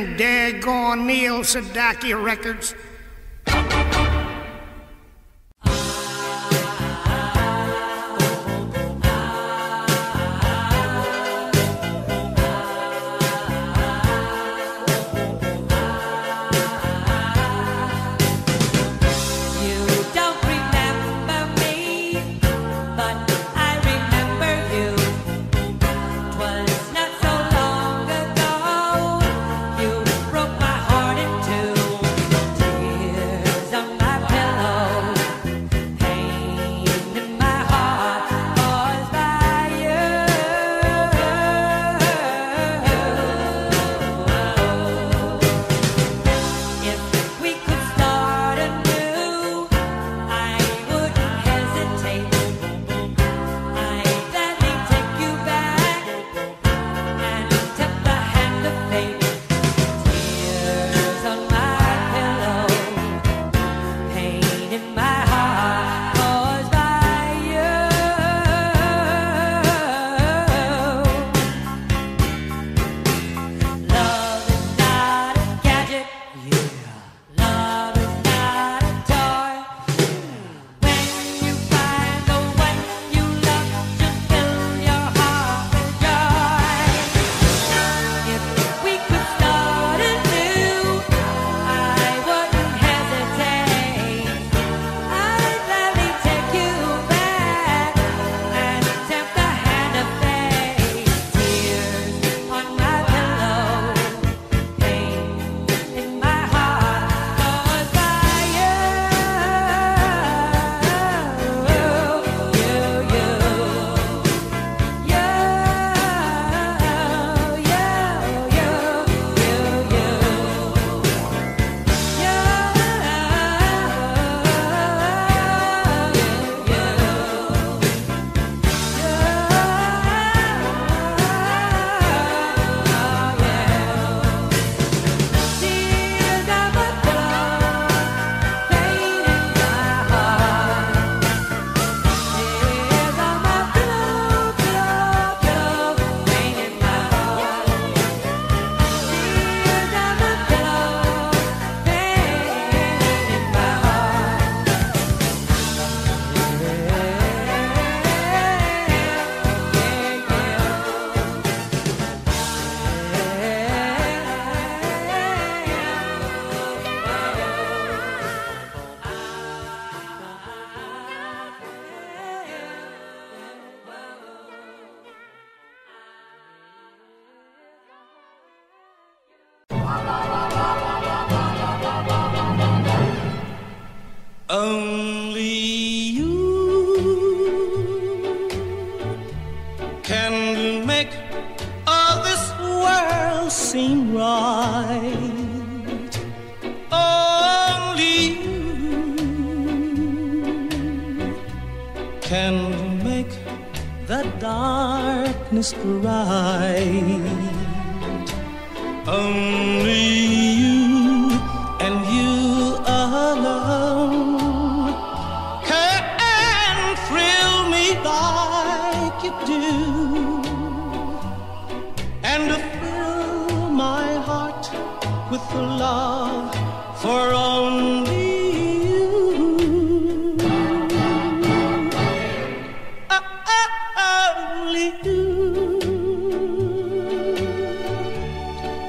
them daggone Neil Sedaka records.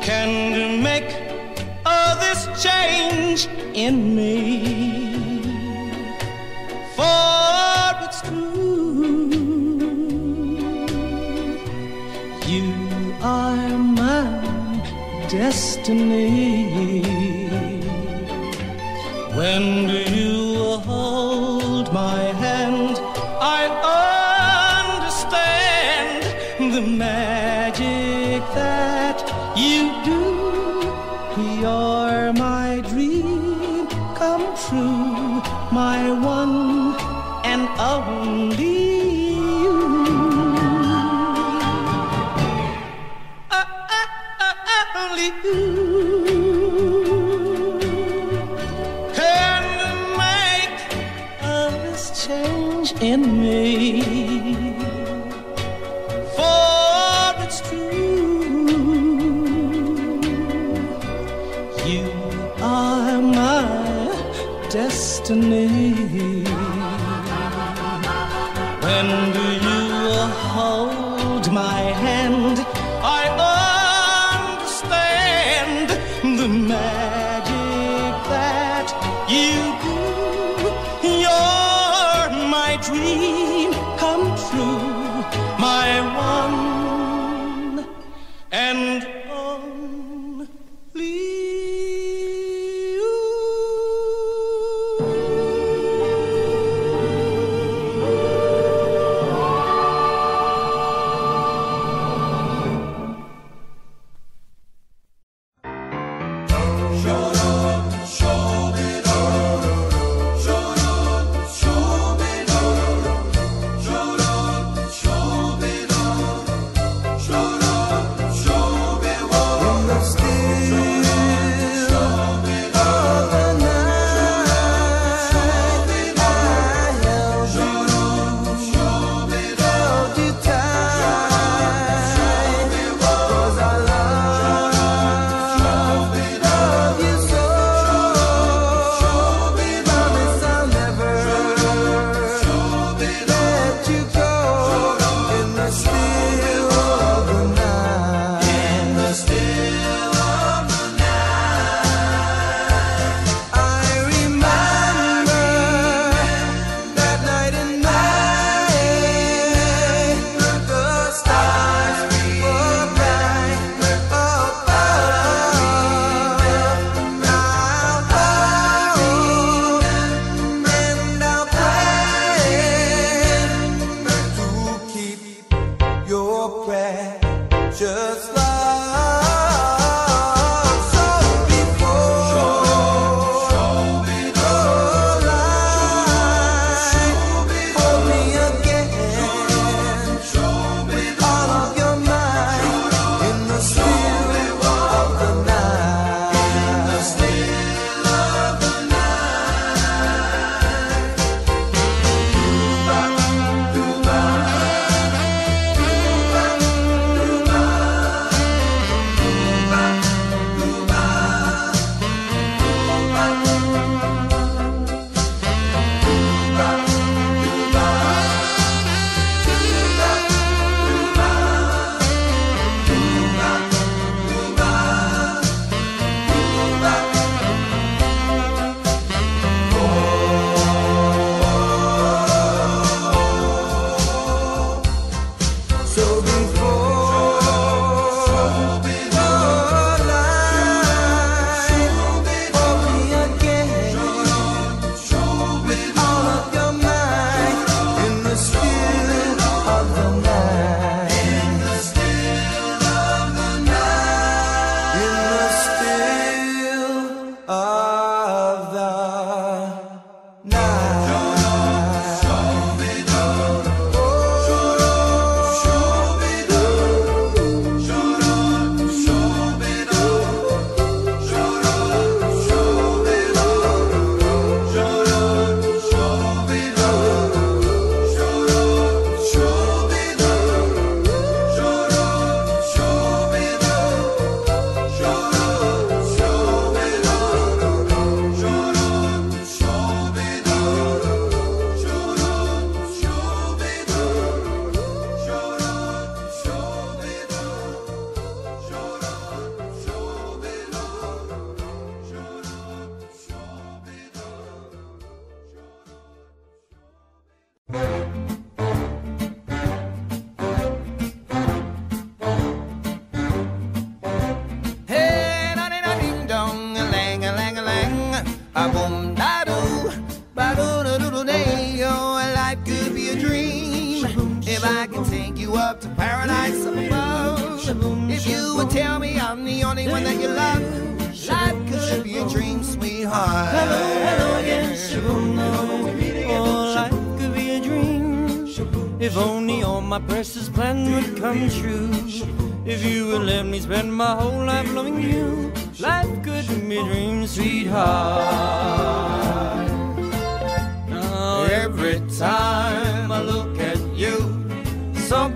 can make all this change in me. For it's true, you are my destiny. When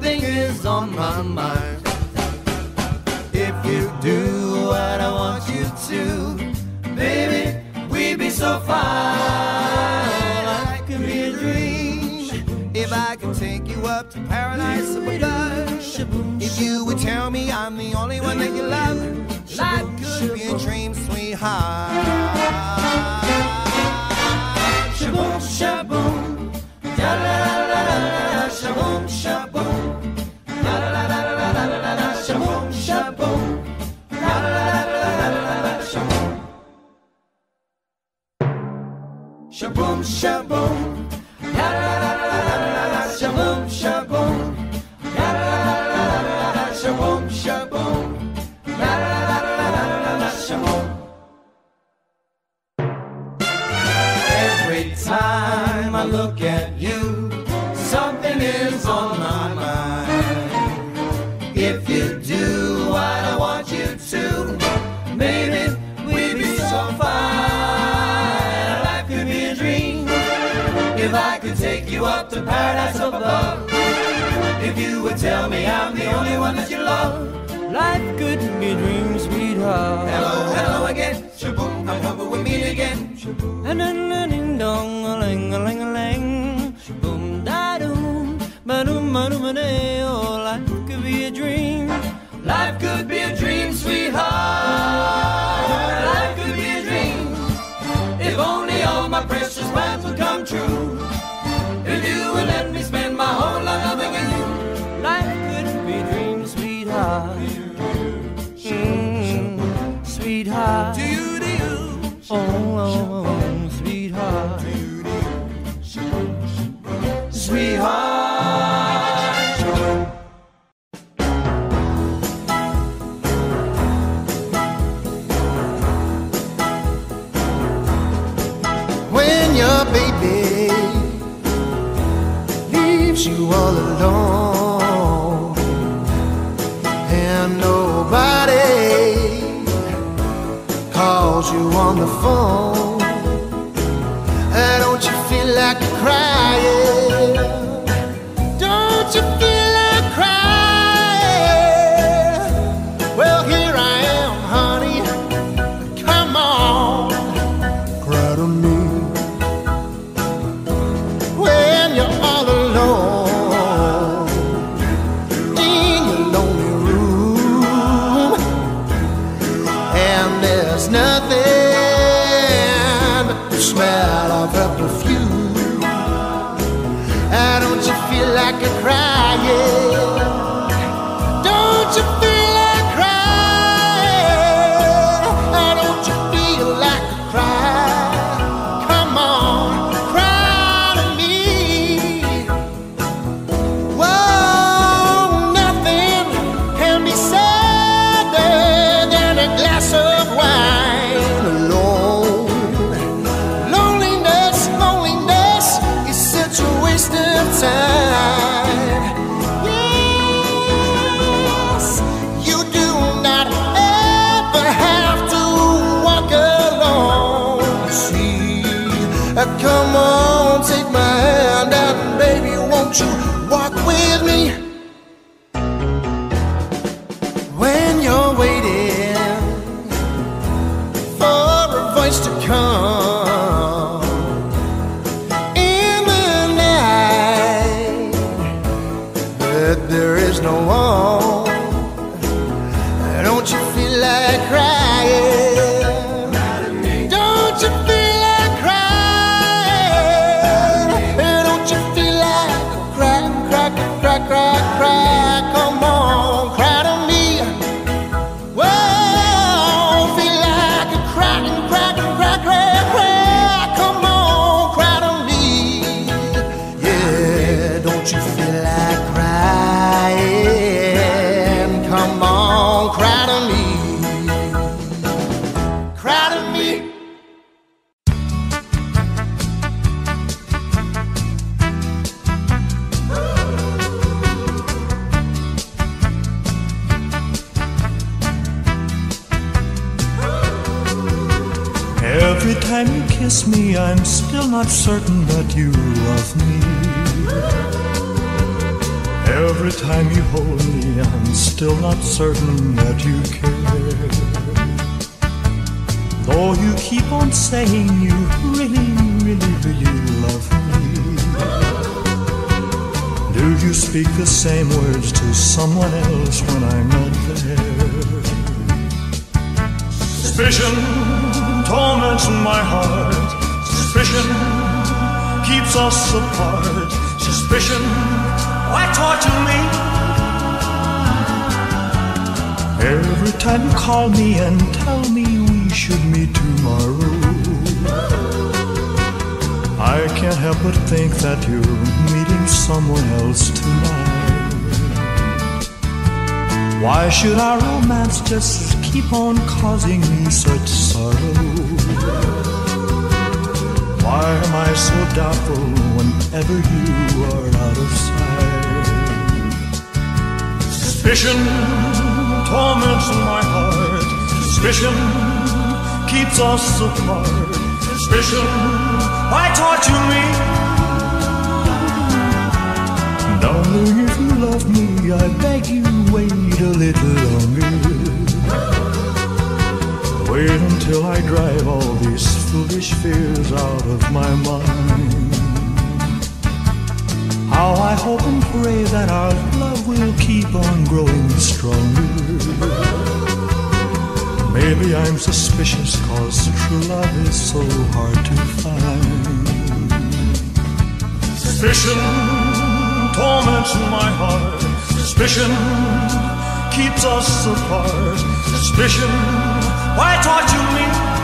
thing is on my mind. If you do what I want you to, baby, we'd be so fine. I could be a dream if I could take you up to paradise above. If you would tell me I'm the only one that you love, life could be a dream, sweetheart. Shaboom, shaboom. shaboom. to paradise up above. If you would tell me I'm the only one that you love, life could be a dream, sweetheart. Hello, hello again, shaboom, I hope we meet again, shaboom. And then, and then, dong, a ling, a ling, a ling, shaboom, da doom, ba doom, ba doom, day. Oh, life could be a dream. Life could be a dream, sweetheart. Life could be a dream. If only all my precious plans would oh, oh, oh sweetheart, sweetheart. My heart. Suspicion keeps us apart. Suspicion, why torture me? Every time you call me and tell me we should meet tomorrow, I can't help but think that you're meeting someone else tonight. Why should our romance just keep on causing me such sorrow? Why am I so doubtful whenever you are out of sight? Suspicion torments my heart. Suspicion keeps us apart. Suspicion, why torture me? Darling, if you love me, I beg you wait a little longer. Wait until I drive all these foolish fears out of my mind. How I hope and pray that our love will keep on growing stronger. Maybe I'm suspicious cause true love is so hard to find. Suspicion torments my heart. Suspicion keeps us apart. Suspicion, why torture me?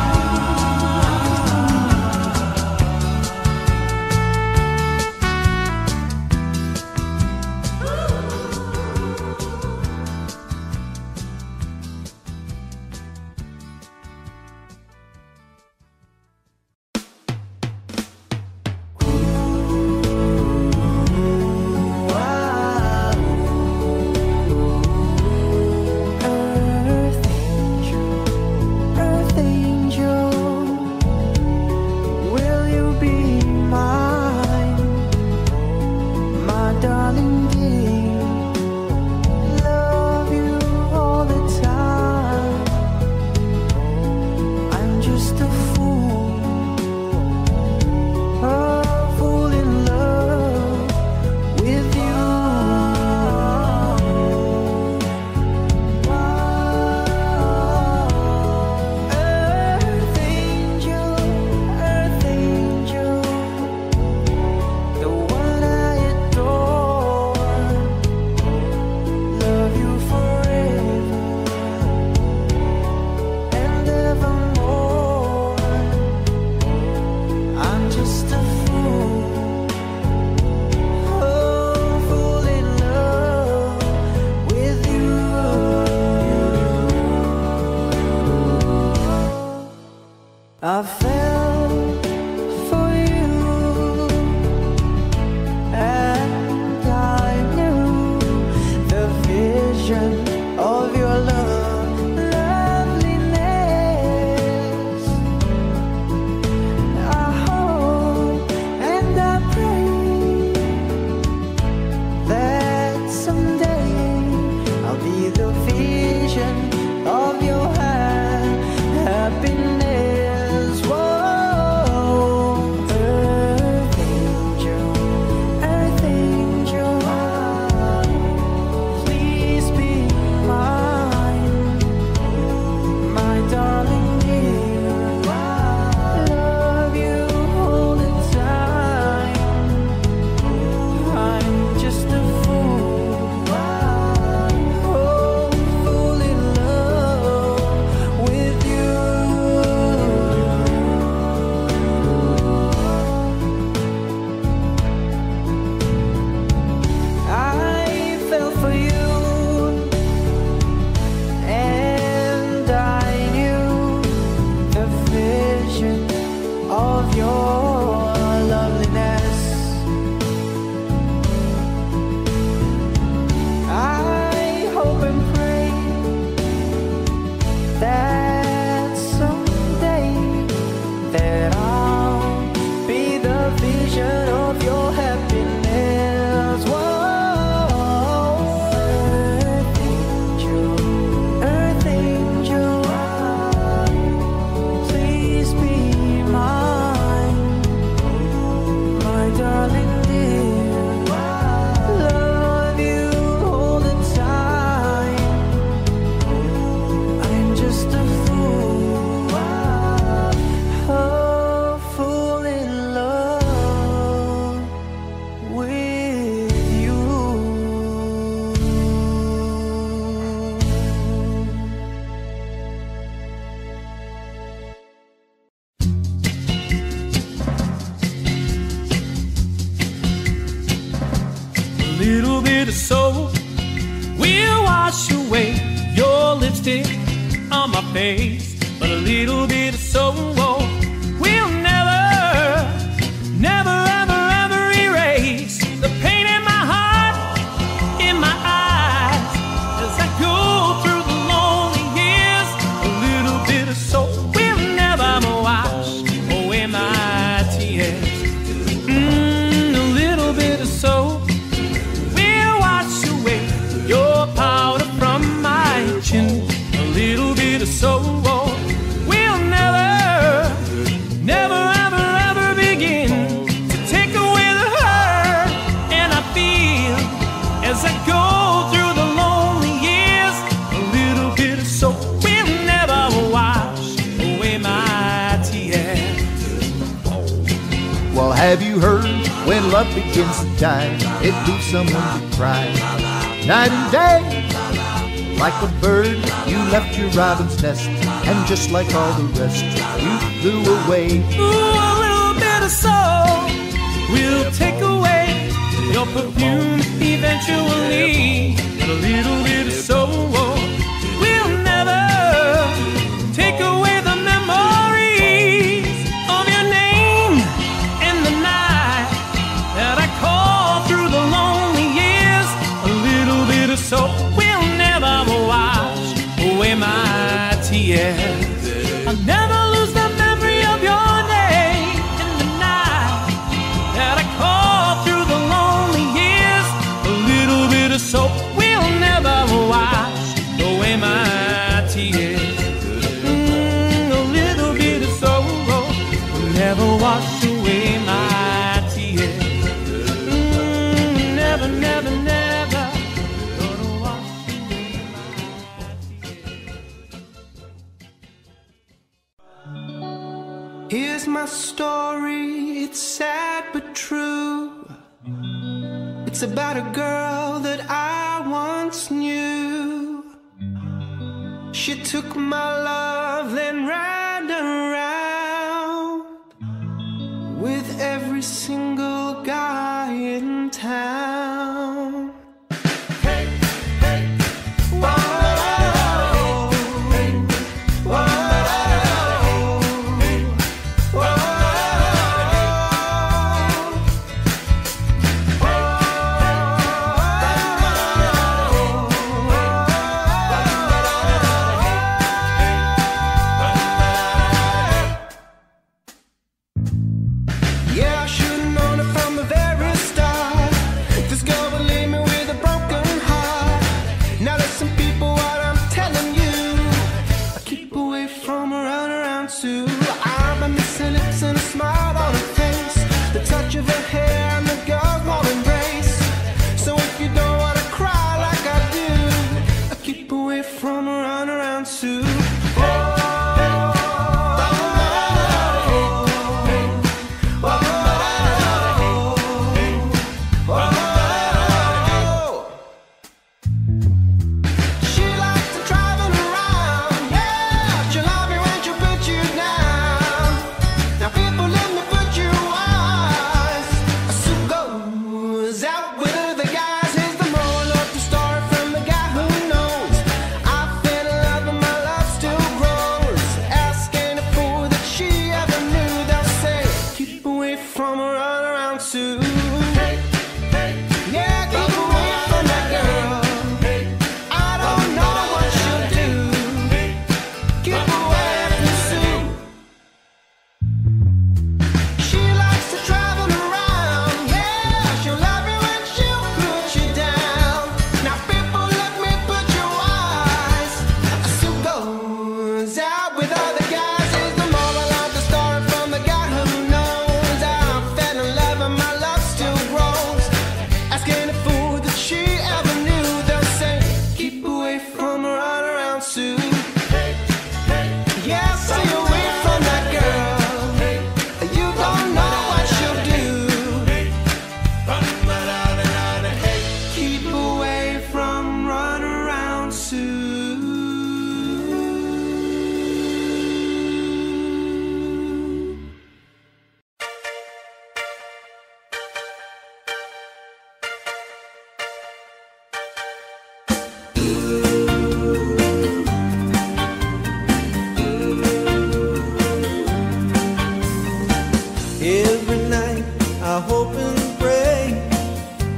your perfume eventually. A little took my love and ran around with every single guy.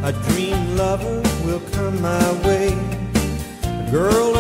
A dream lover will come my way. A girl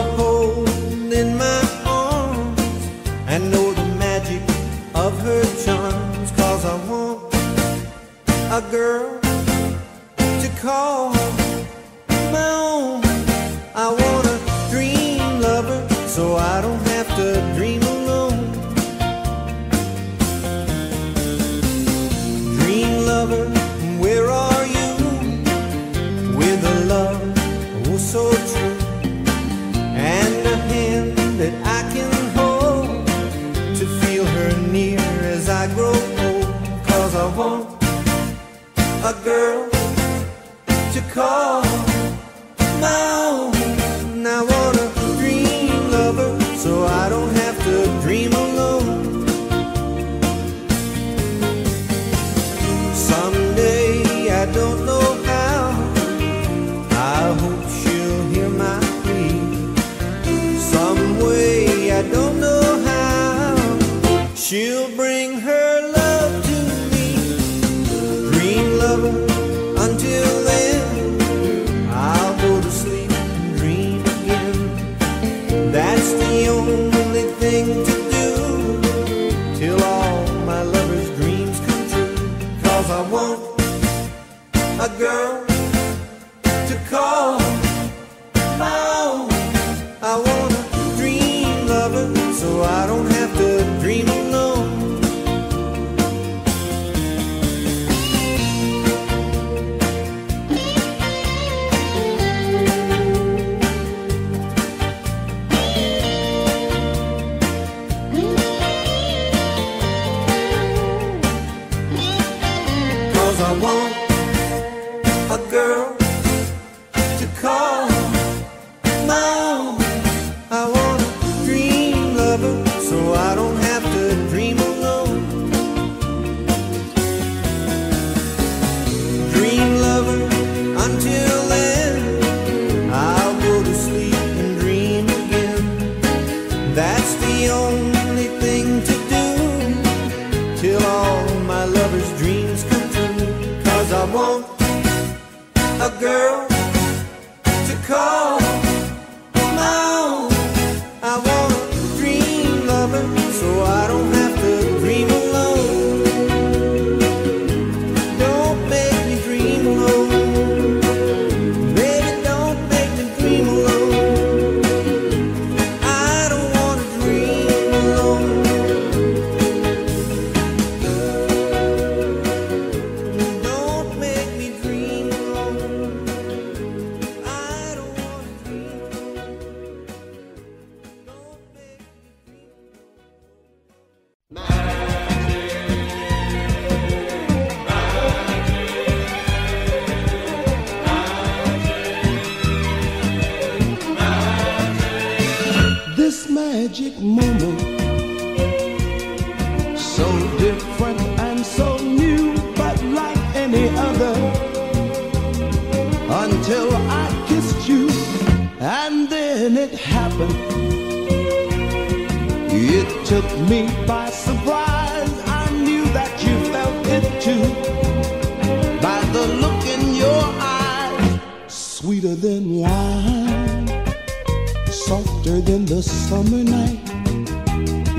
I want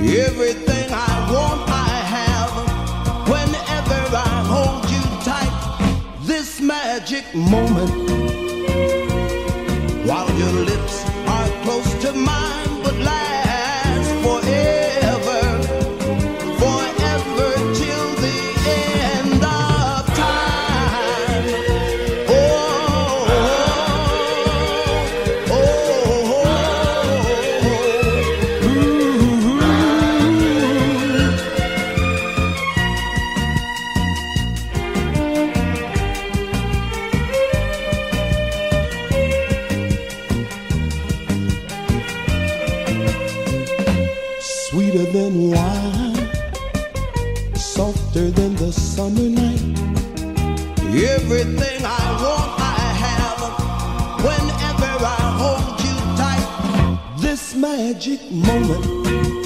Everything I want, I have. Whenever I hold you tight, this magic moment. magic moment.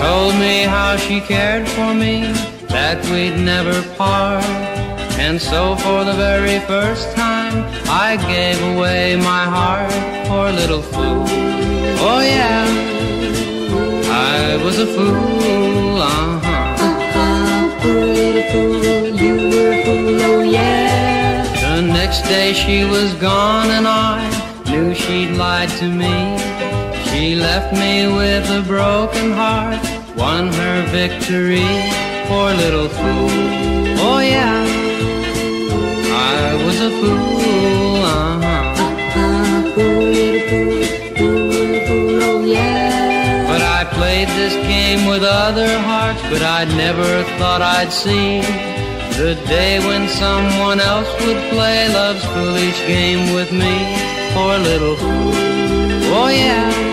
Told me how she cared for me, that we'd never part. And so for the very first time, I gave away my heart. Poor little fool. Oh yeah. I was a fool, uh-huh. You were a fool, oh yeah. The next day she was gone and I knew she'd lied to me. She left me with a broken heart, won her victory. Poor little fool, oh yeah. I was a fool, uh-huh. But I played this game with other hearts, but I never thought I'd see the day when someone else would play love's foolish game with me. Poor little fool. Oh yeah,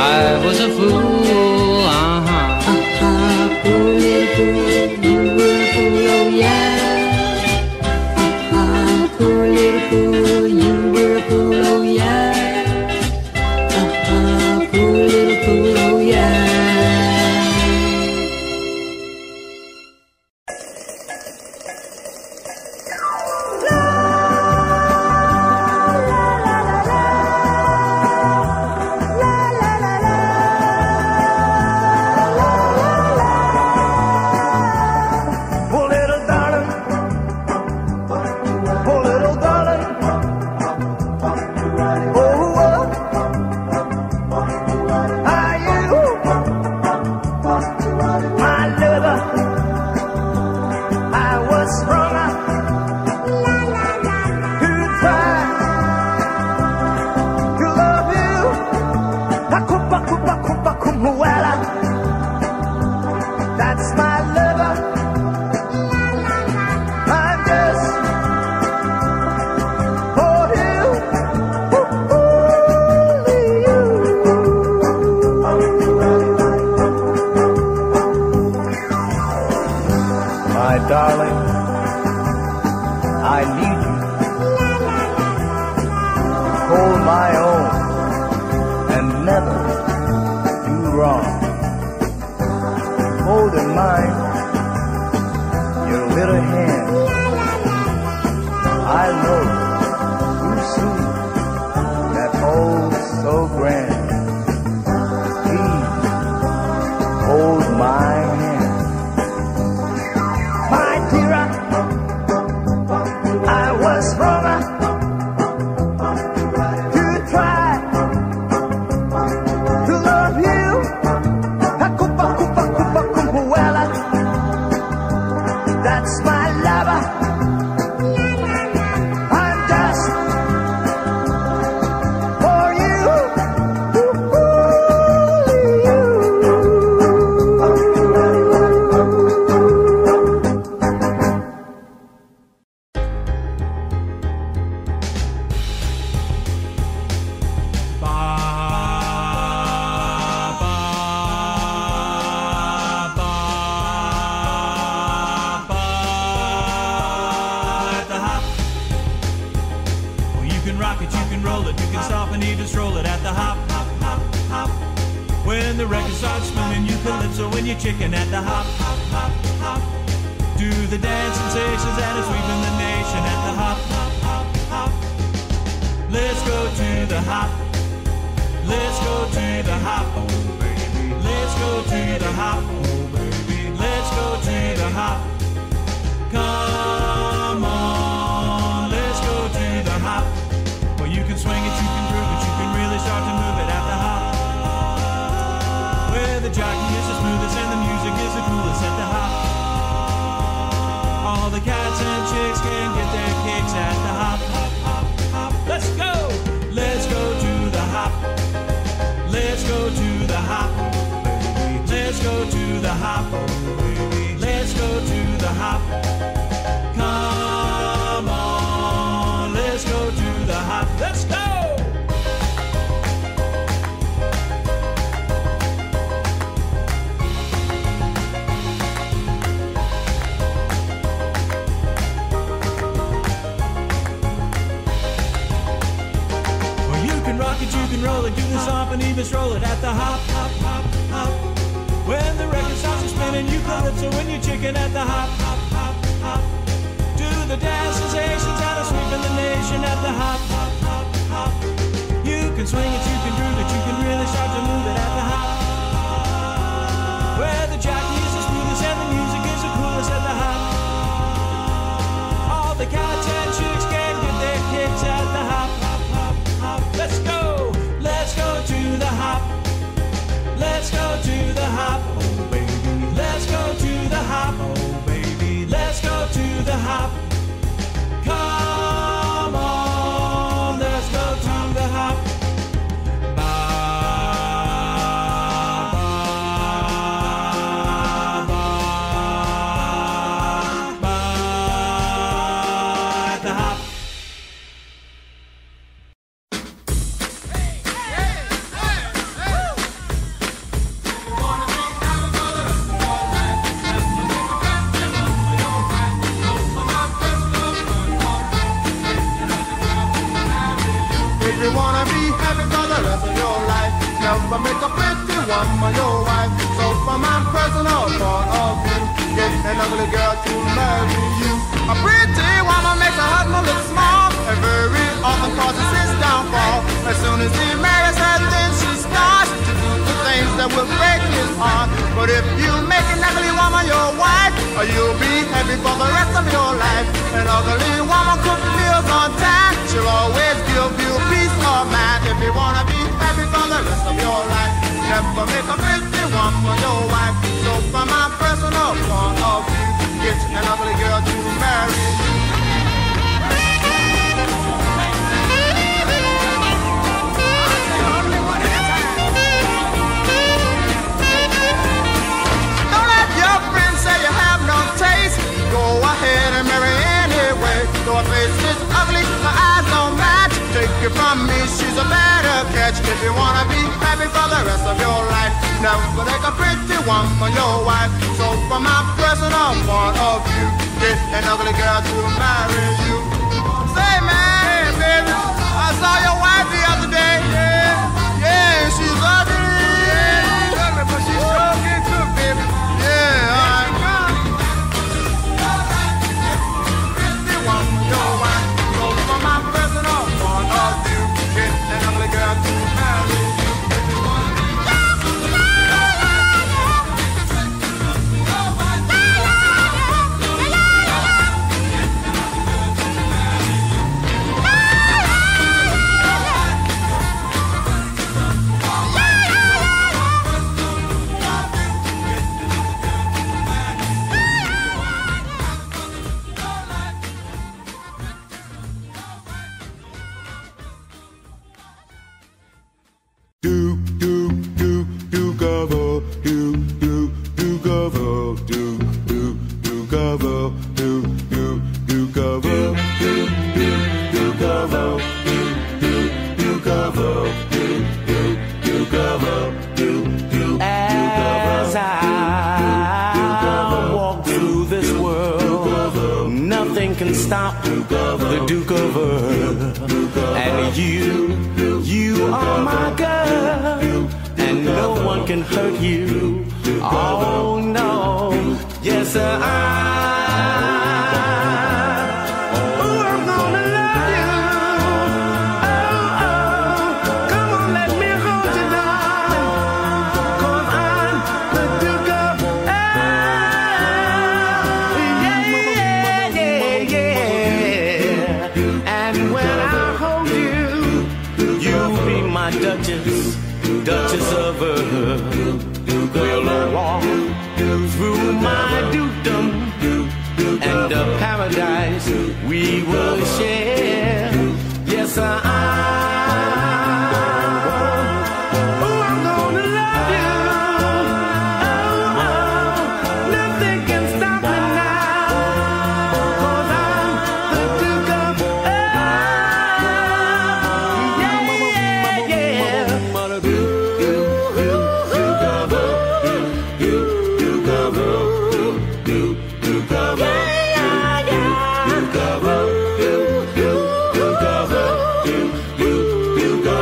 I was a fool, uh-huh. Uh-huh, fool, little fool, you were a fool, oh yeah. Hop, oh baby. Let's go to the hop. Come and even it at the hop, hop, hop, hop. When the record starts to spinning, you calypso when you're chicken at the hop, hop, hop, hop. Do the dance sensations that are sweeping the nation at the hop, hop, hop, hop. You can swing it, you can groove it, you can really start to move it at the hop. Where the jockey Let's go to the hop, oh baby. Let's go to the hop, oh baby. Let's go to the hop. Causes his downfall. As soon as he marries her, then she starts to do the things that will break his heart. But if you make an ugly woman your wife, you'll be happy for the rest of your life. An ugly woman cooks meals on time, she'll always give you peace oh of mind. If you wanna be happy for the rest of your life, never make a pretty woman your wife. So from my personal point of view, get an ugly girl to marry you. Go ahead and marry anyway. Though her face is ugly, her eyes don't match. Take it from me, she's a better catch. If you wanna be happy for the rest of your life, never take a pretty woman your wife. So from my personal point of view, get an ugly girl to marry you. Say man, baby, I saw your wife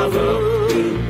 The.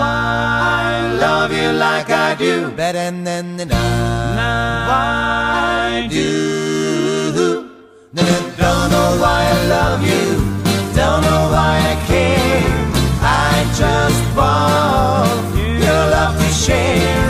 I love you like I do better than I do. Don't know why I love you, don't know why I care. I just want your love to share.